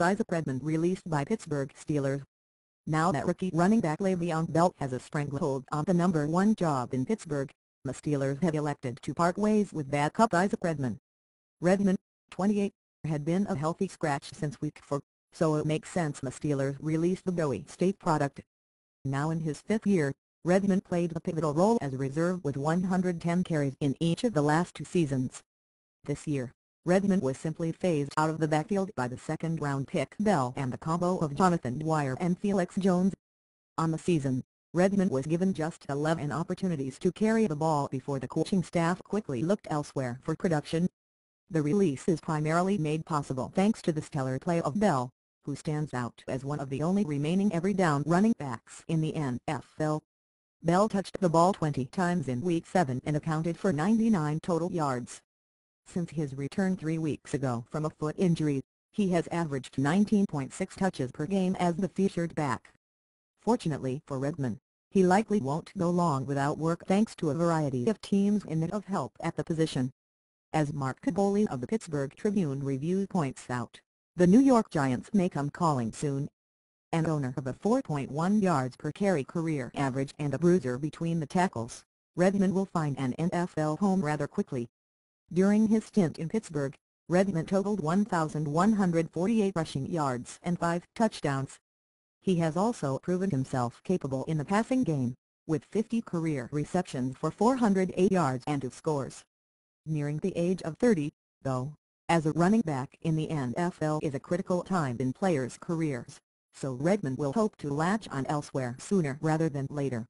Isaac Redman released by Pittsburgh Steelers. Now that rookie running back Le'Veon Bell has a stranglehold on the number one job in Pittsburgh, the Steelers have elected to part ways with backup Isaac Redman. Redman, 28, had been a healthy scratch since week 4, so it makes sense the Steelers released the Bowie State product. Now in his fifth year, Redman played a pivotal role as a reserve with 110 carries in each of the last two seasons. This year, Redman was simply phased out of the backfield by the second-round pick Bell and the combo of Jonathan Dwyer and Felix Jones. On the season, Redman was given just 11 opportunities to carry the ball before the coaching staff quickly looked elsewhere for production. The release is primarily made possible thanks to the stellar play of Bell, who stands out as one of the only remaining every-down running backs in the NFL. Bell touched the ball 20 times in Week 7 and accounted for 99 total yards. Since his return three weeks ago from a foot injury, he has averaged 19.6 touches per game as the featured back. Fortunately for Redman, he likely won't go long without work thanks to a variety of teams in need of help at the position. As Mark Kaboly of the Pittsburgh Tribune Review points out, the New York Giants may come calling soon. An owner of a 4.1 yards per carry career average and a bruiser between the tackles, Redman will find an NFL home rather quickly. During his stint in Pittsburgh, Redman totaled 1,148 rushing yards and 5 touchdowns. He has also proven himself capable in the passing game, with 50 career receptions for 408 yards and 2 scores. Nearing the age of 30, though, as a running back in the NFL is a critical time in players' careers, so Redman will hope to latch on elsewhere sooner rather than later.